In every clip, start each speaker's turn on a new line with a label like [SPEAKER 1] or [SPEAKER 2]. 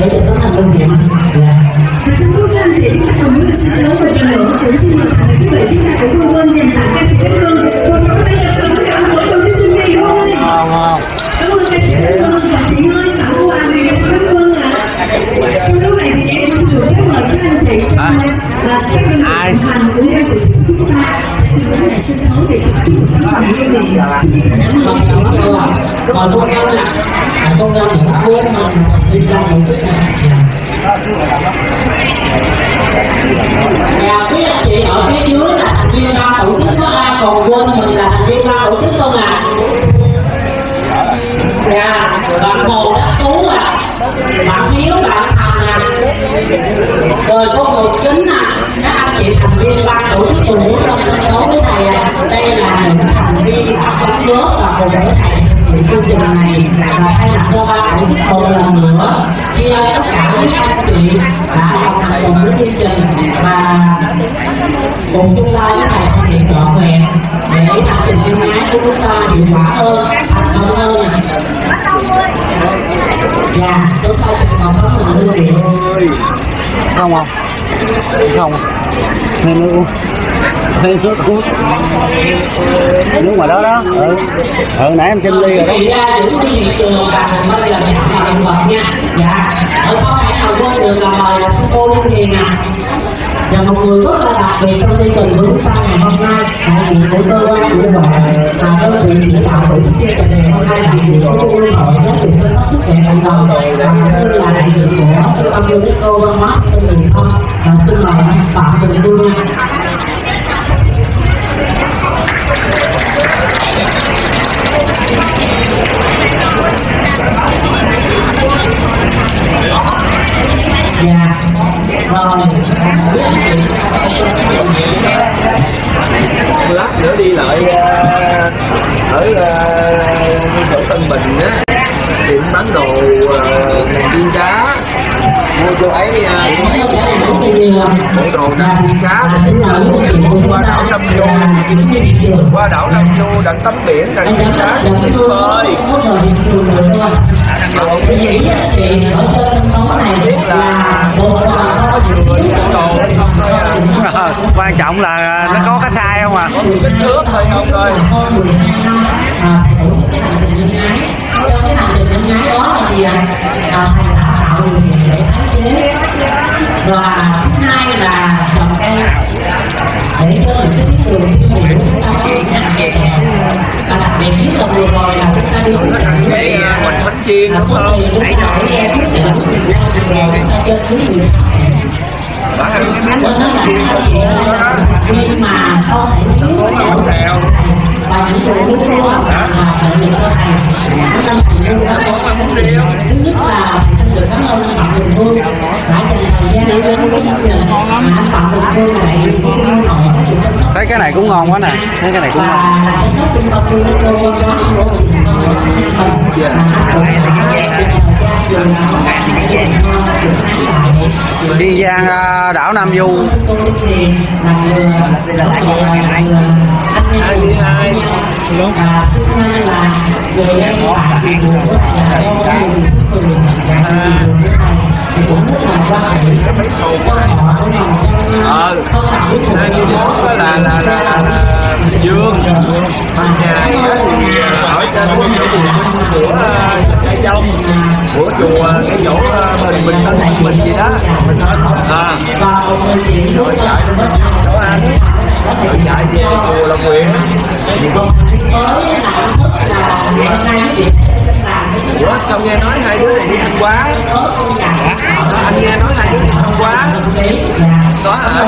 [SPEAKER 1] để cho nó thành công việc dạ
[SPEAKER 2] Và trong lúc anh chị chúng ta còn muốn được sân đấu một lần nữa cũng xin mời tất cả quý vị chúng ta cũng vui quên dành tặng ca sĩ Cánh Hương một trong bây giờ tất cả mỗi đầu chương trình này đúng không
[SPEAKER 3] không
[SPEAKER 2] Cảm ơn ca sĩ Cánh Hương và chị ơi tặng quà này sĩ Cánh Hương ạ. Trong lúc này thì em xin được phép mời các anh chị trong là các đơn vị đồng hành cũng đang tổ chức chúng ta với lại sân khấu để điện. Xin chân thành cảm ơn
[SPEAKER 1] còn con kêu là còn là à, con kêu những quên mình đi ra một cái nhà nhà quý anh chị ở phía dưới là thành viên ban tổ chức có ai còn quên mình là thành viên ban tổ chức không ạ? Dạ, bạn Hồ Đắc Tú à, bạn Hiếu, bạn Thành à, rồi có một chính à, các anh chị thành viên ban tổ chức cùng muốn trong sân khấu với thầy à, đây là những thành viên đã đóng góp và cùng với thầy thực chương trình này và cùng chung tay với thầy thực hiện trọn vẹn để hành trình nhân ái của chúng ta hiệu quả hơn thành công hơn. Dạ chúng ta cùng đồng có một lưu niệm
[SPEAKER 3] không không. Không. Nên uống. Nên nước uống. Nước ngoài đó đó. Ừ. Ừ nãy em chinh ly rồi đó.
[SPEAKER 1] Ra giữ cái hiện trường và mình bây giờ thì học động vật nha. Dạ. Ở không thể nào quên được là mời sư cô Linh Hiền à và một người rất là đặc biệt trong chương trình của chúng ta ngày hôm nay. Đại diện của cơ quan của đoàn và đơn vị chỉ đạo tổ chức chương trình ngày hôm nay, đại diện của trung ương hội giáo dục chăm sóc sức khỏe cộng đồng và cũng như là đại diện của trung tâm UNESCO văn hóa trên truyền thông và xin mời bạn Phạm Bình Phương
[SPEAKER 4] lát nữa đi lại ờ, ở ờ, chỗ Tân Bình á. Tiệm bán đồ ờ, viên cá. Mua chỗ ấy ờ, bộ đồ nam viên cá. Qua đảo Nam vô qua đảo Nam vô đặng tắm biển đặng cá xuống biển bơi cái gì biết là có nhiều người đi ăn đồ hay không à
[SPEAKER 3] quan trọng là nó có cái sai không à
[SPEAKER 4] kích thước thôi không ơi
[SPEAKER 1] và thứ hai là trồng cây e để cho những cái đường tiêu biểu chúng ta có thể và đặc biệt nhất là vừa rồi là chúng ta đi du lịch như vậy
[SPEAKER 4] bánh chiên đúng không?
[SPEAKER 1] Nãy giờ nghe biết là chúng ta trên dưới 16
[SPEAKER 4] Bạn ăn cái bánh
[SPEAKER 1] nó là
[SPEAKER 4] chiên
[SPEAKER 1] cái
[SPEAKER 4] không
[SPEAKER 1] gì
[SPEAKER 4] khô đó
[SPEAKER 1] nhưng mà không thể thiếu
[SPEAKER 4] Có lẩu xèo.
[SPEAKER 1] và những đồ uống đó là phải được cho thầy tâm thành luôn đó thứ nhất là xin được cảm ơn anh Phạm Đình Vương đã dành thời gian đến với chương trình anh Phạm Đình Vương là
[SPEAKER 3] thấy cái này cũng ngon quá nè thấy cái này cũng ngon
[SPEAKER 1] và Giang à, đảo Nam Du Đúng. UNESCO văn hóa của thành phố
[SPEAKER 3] à,
[SPEAKER 4] Hai. Cái. Ờ, mốt đó là là là là, là Dương. Ban ngày thì ở trên cái chỗ chùa của cái Trong của chùa cái chỗ mình mình Tân gì đó mình Tân à rồi chạy đến chỗ ăn rồi chạy về cái chùa là nguyện Ủa sao nghe nói hai đứa này đi ăn quá anh nghe nói hai đứa Thanh Hóa có hả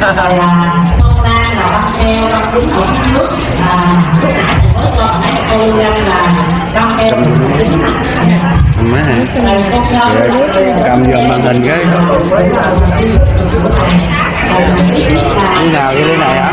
[SPEAKER 1] là sông Lan là băng keo băng cứng phía trước là lúc nãy cũng có cho mấy cô nhân là băng keo chính
[SPEAKER 3] má hả cầm giùm màn hình cái cái nào cái này hả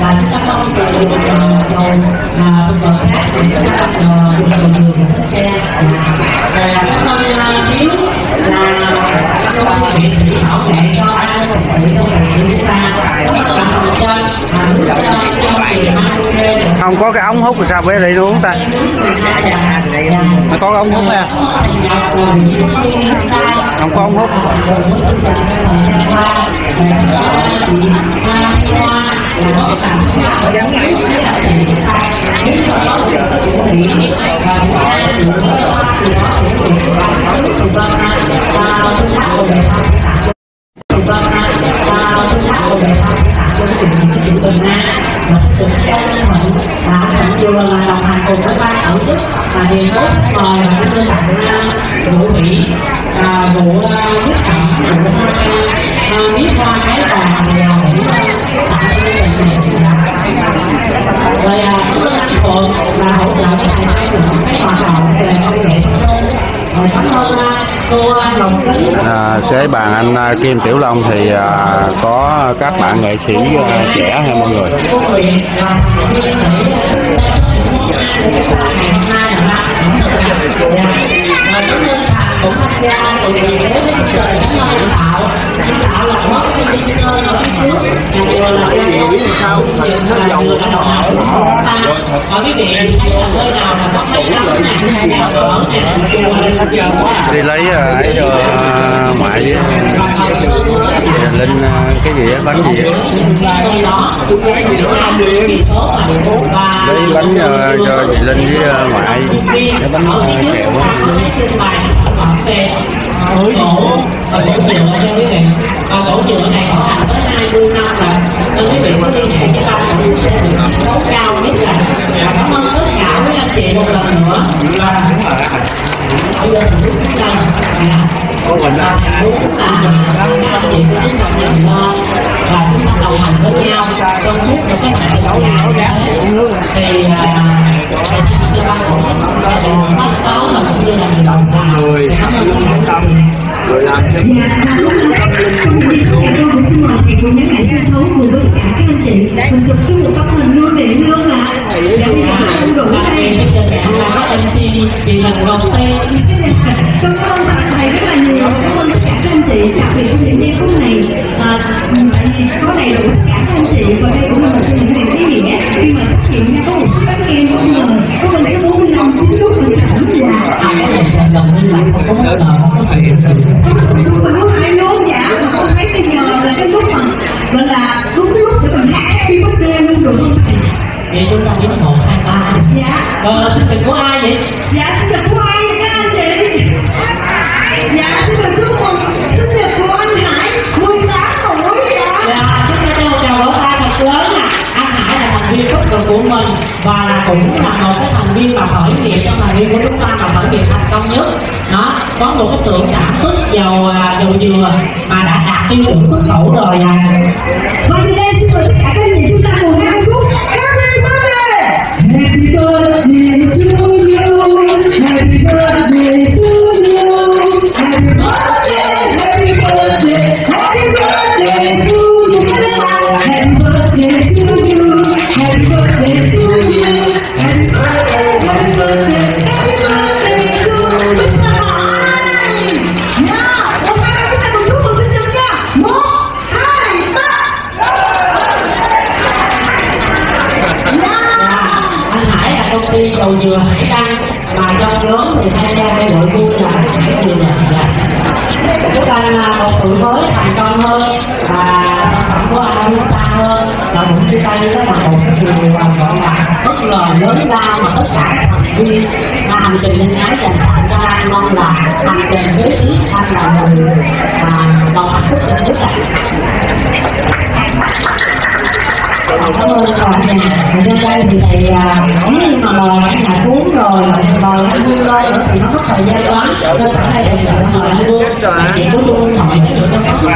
[SPEAKER 1] là chúng ta không sử dụng dầu mà thực phẩm khác để cho cho dầu đường xe và là các con thiếu là các nghệ sĩ bảo vệ cho ai phục vụ cho người chúng ta làm trên mà nước cho cho tiền ăn
[SPEAKER 3] không có cái ống hút thì sao? Bé đi uống ta. Nó có ống hút nè à? không có ống hút
[SPEAKER 1] vừa là đồng hành cùng với ban tổ chức và điền tốt mời và chúng tôi tặng vụ vị vụ quyết hỗ trợ cái này hai được cái hoạt động về công nghệ cảm ơn cô Đồng Kính
[SPEAKER 3] à, cái bàn anh à, Kim Tiểu Long thì à, có các bạn nghệ sĩ à, trẻ hay mọi người?
[SPEAKER 1] Ngày mai cũng tham gia sao vừa là vừa là đồng hành của ta còn cái điện nơi nào mà có mấy lắm này hay là ở này chùa này
[SPEAKER 3] đi lấy à, ấy rồi à, ngoại với à, cái gì á bánh gì á. Lấy bánh à, cho chị linh với à, ngoại. Cái bánh à, kẹo á.
[SPEAKER 1] Tổ. Cổ và tổ dừa cho quý vị và tổ dừa này có thành tới 20 năm rồi. Nên quý vị có liên hệ với ban chức sẽ được chiến đấu cao nhất là và cảm ơn tất cả quý anh chị một lần nữa. Và bây giờ mình muốn xin và muốn là các chị của chúng ta lên và chúng ta đồng hành với nhau. Trong suốt một cái ngày đấu nhau thì đầu tiên
[SPEAKER 2] cảm ơn thầy rất là nhiều cảm ơn tất cả các anh chị đặc biệt trong những giây phút này à, tại vì có đầy đủ tất cả các anh chị và đây cũng là một trong những điều ý nghĩa khi mà phát hiện ra có một chiếc bánh kem bất ngờ có con số 45 chính lúc mình
[SPEAKER 1] này là gần như là không có bất ngờ không có sự kiện
[SPEAKER 2] có sự đúng và lúc hay luôn dạ mà con thấy bây giờ là cái lúc mà gọi là đúng lúc để mình hát happy birthday luôn được không thầy
[SPEAKER 1] thì chúng ta chỉ một hai ba.
[SPEAKER 2] Dạ.
[SPEAKER 1] Ờ xin chào của ai vậy?
[SPEAKER 2] Dạ xin chào cô Hải
[SPEAKER 1] viên tích cực của mình và là cũng là một cái thành viên mà khởi nghiệp, trong thành viên của chúng ta mà khởi nghiệp thành công nhất. Nó có một cái xưởng sản xuất dầu à, dầu dừa mà đã đạt tiêu chuẩn xuất khẩu rồi à.
[SPEAKER 2] Và từ đây xin mời tất cả các anh chúng ta cùng
[SPEAKER 1] cái cũng chia tay với các một cái điều gọi là bất ngờ lớn lao mà tất cả các thành viên mà hành trình lên ái dành tặng cho anh mong là à, hành trình với ý anh là người mà đồng hạnh phúc nhất ạ cảm ơn cả nhà ở trên đây thì thầy à, cũng như mà mời cả nhà xuống rồi mà mời anh Vương lên nữa thì nó mất thời gian quá. Nên sẵn đây thầy mời anh Vương đại diện của Trung ương để được chăm sóc.